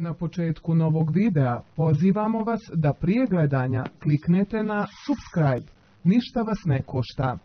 Na početku novog videa pozivamo vas da prije gledanja kliknete na subscribe. Ništa vas ne košta.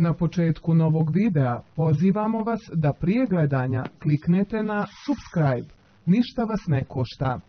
Na početku novog videa pozivamo vas da prije gledanja kliknete na subscribe. Ništa vas ne košta.